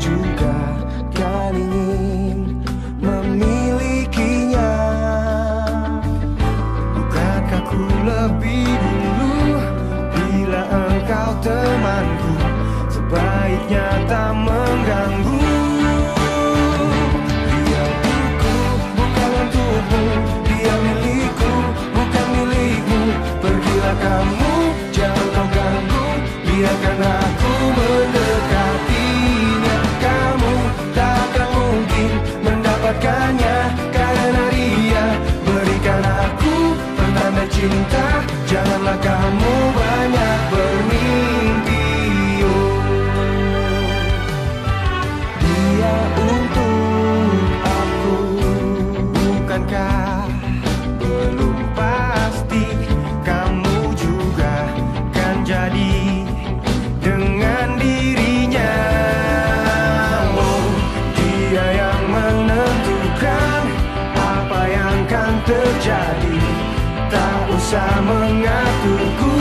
juga kan ingin memilikinya. Bukankah ku lebih dulu bila engkau temanku? Sebaiknya tak mengganggu cinta Janganlah kamu banyak bermimpi. Dia untuk aku Bukankah belum pasti Kamu juga kan jadi Dengan dirinya Oh, dia yang menentukan Apa yang kan terjadi Tak usah mengaturku.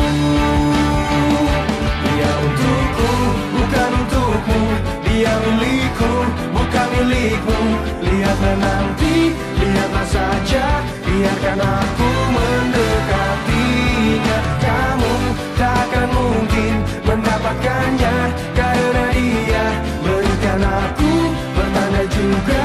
Dia untukku, bukan untukmu. Dia milikku, bukan milikmu. Lihatlah nanti, lihatlah saja. Biarkan aku mendekatinya. Kamu takkan mungkin mendapatkannya. Karena dia berikan aku bertanda juga.